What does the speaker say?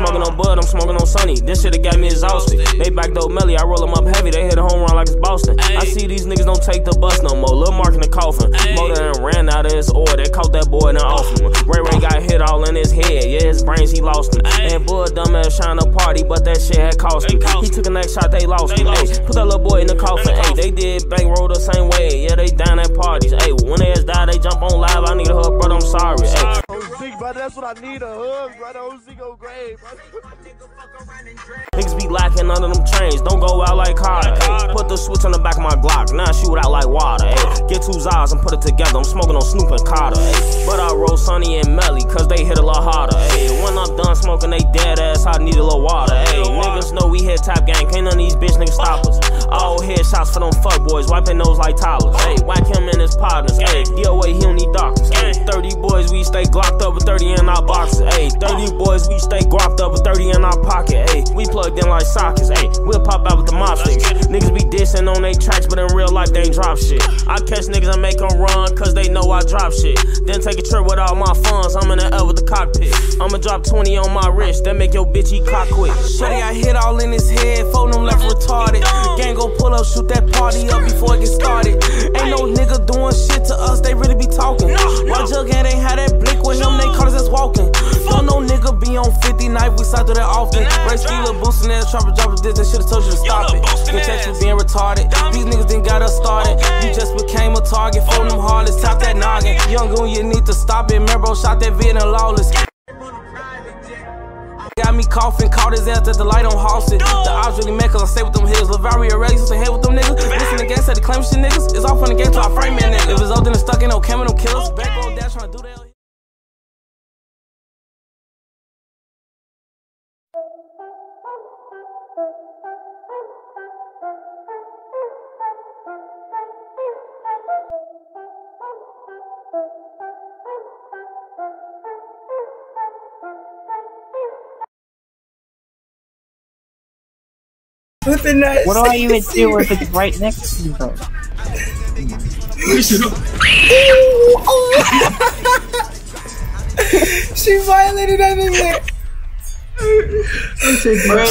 money. This shit have got me exhausted. They backdoor Melly, I roll them up heavy. They hit a home run like it's Boston. I see these niggas don't take the bus no more. Lil Mark in the coffin. Motor and ran out of his oil. They caught that boy in then off him. Ray Ray got hit all in his head. Yeah, his brains he lost him. And boy, dumbass trying to party, but that shit had cost him. He took a next shot, they lost him. Ay, put that little boy in the coffin. Ay, they did bankroll the same way. Yeah, they down at parties. Ay, when they ass die, they jump on live. I need a hug, brother. I'm sorry. Ay. That's what I need a hug, brother. OZ go grave, brother. Niggas be lacking under them trains. Don't go out like Carter. Put the switch on the back of my Glock. Now shoot out like water. Get two Zars and put it together. I'm smoking on Snoop and Carter. But I roll Sonny and Melly, cause they hit a lot harder. Ay. When I'm done smoking, they dead ass. I need a little water. Ay. Niggas know we hit top gang. Can't none of these bitch niggas stop us. All headshots for them fuck boys. Their nose like Tyler's. Ay. Whack him and his partners. Ay. DOA, he don't need stay glocked up with 30 in our boxes. Ay. 30 boys, we stay guapped up with 30 in our pocket. Ay. We plugged in like sockets. Ay. We'll pop out with the mob sticks. Niggas be dissing on they tracks, but in real life they ain't drop shit. I catch niggas and make them run, cause they know I drop shit. Then take a trip with all my funds, I'm in the L with the cockpit. I'ma drop 20 on my wrist, that make your bitch eat cock quick. Shorty, I hit all in his head, phone them left retarded. Gang go pull up, shoot that party up before it get started. Ain't no nigga doing shit to us, they really be talking. Why Jughead often. Race killer boosting that trapper dropper this, they should've told you to stop it. Get checks for being retarded. These niggas didn't got us started. You just became a target, phone them hardest, tap that noggin. Young goon, you need to stop it. Remember, shot that vid and lawless. Got me coughing, caught his ass at the light on Halston. The odds really mad cause I stay with them hills. Lavaria Ray used to hate with them niggas. Listen to gang said the claim shit niggas. It's all from the game to our frame man nigga. If it's old then it's stuck in no camera, no killers. Back roll dash trying to do that. What do I even do if it's right next to you? though? she violated everything. Bro,